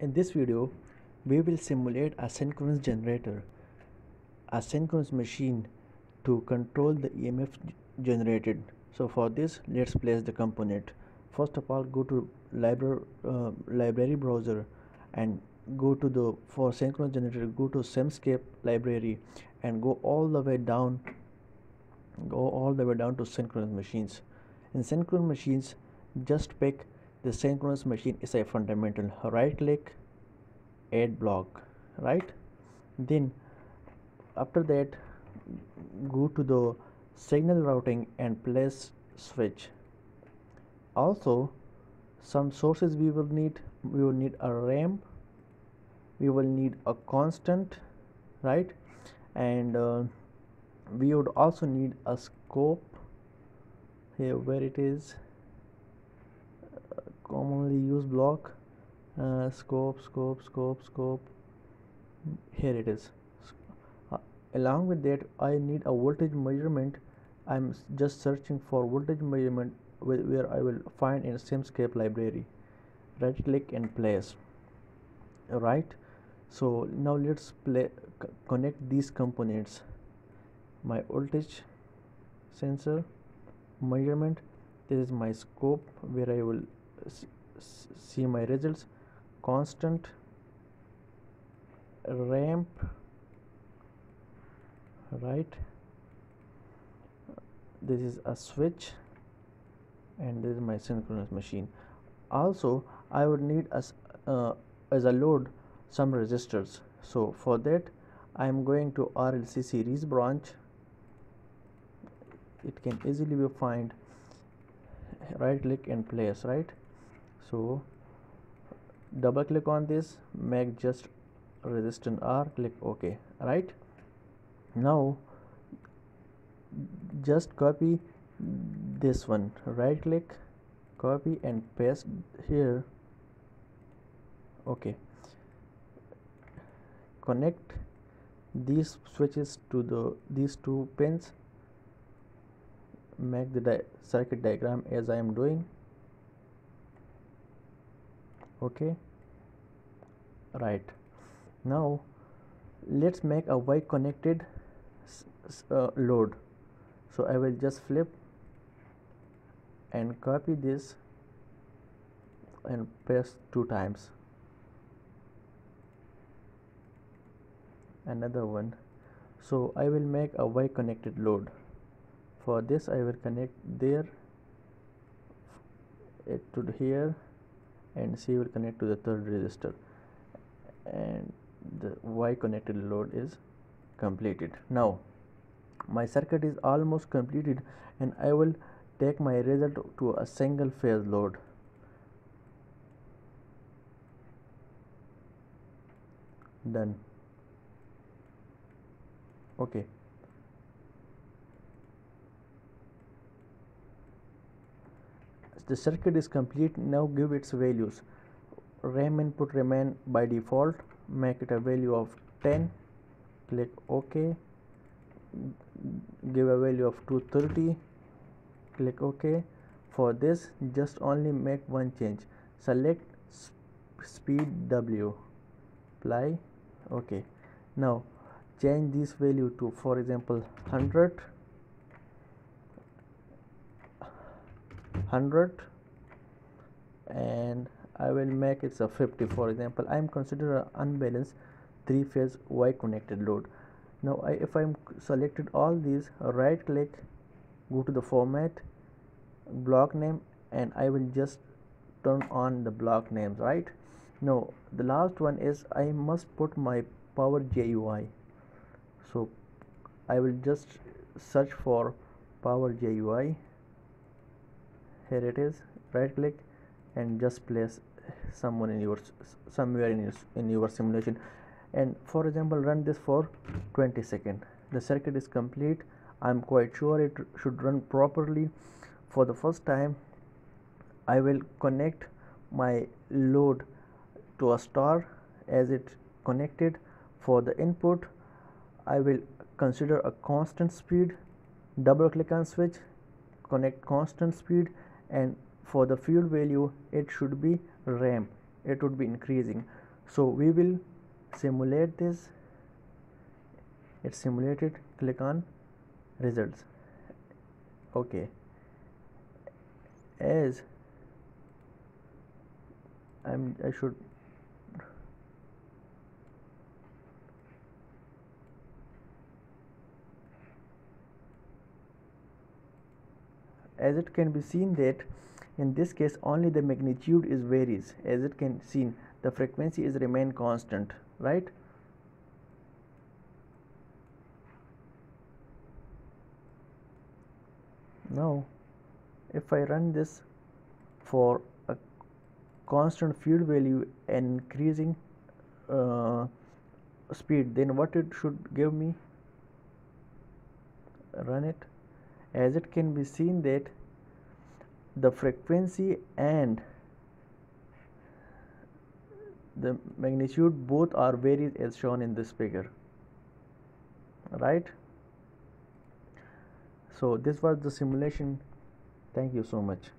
In this video, we will simulate a synchronous generator, a synchronous machine to control the EMF generated. So for this, let's place the component. First of all, go to library, uh, library browser and go to the for synchronous generator go to Simscape library and go all the way down go all the way down to synchronous machines in synchronous machines just pick the synchronous machine is a fundamental right click add block right? Then after that go to the signal routing and place switch. Also some sources we will need. We will need a ramp we will need a constant right? And uh, we would also need a scope. Here where it is block uh, scope scope scope scope. Here it is. Uh, along with that I need a voltage measurement. I'm just searching for voltage measurement where I will find in Simscape library. Right click and place. Right? So now let's play connect these components. My voltage sensor measurement. This is my scope where I will see my results constant ramp. Right. This is a switch. And this is my synchronous machine. Also I would need as uh, as a load some resistors. So for that I am going to RLC series branch. It can easily be find right click and place right so double click on this make just resistance R click OK right? Now just copy this one right click copy and paste here okay connect these switches to the these two pins. Make the di circuit diagram as I am doing okay? Right. Now let's make a Y connected uh, load. So I will just flip and copy this and paste two times. Another one. So I will make a Y connected load. For this I will connect there it to here and C will connect to the third resistor and the Y connected load is completed. Now my circuit is almost completed and I will take my result to a single phase load. Done. Okay the circuit is complete now give its values. Ramp input remain by default make it a value of 10 click OK. Give a value of 230 click OK. For this just only make one change. Select speed W apply OK. Now change this value to for example 100 100 and I will make it a 50 for example I am consider unbalanced three phase Y connected load. Now I, if I am selected all these right click go to the format block name and I will just turn on the block names right? Now the last one is I must put my power GUI so I will just search for power GUI here it is right click and just place someone in your somewhere in your, in your simulation. And for example run this for 20 seconds. The circuit is complete. I'm quite sure it should run properly. For the first time I will connect my load to a star. As it connected for the input I will consider a constant speed. Double click on switch connect constant speed and for the field value it should be ramp it would be increasing. So we will simulate this. It's simulated. Click on results. Okay. As I'm I should as it can be seen that in this case only the magnitude is varies. As it can seen the frequency is remain constant right? Now if I run this for a constant field value and increasing uh, speed then what it should give me? Run it as it can be seen that the frequency and the magnitude both are varied as shown in this figure right? So this was the simulation. Thank you so much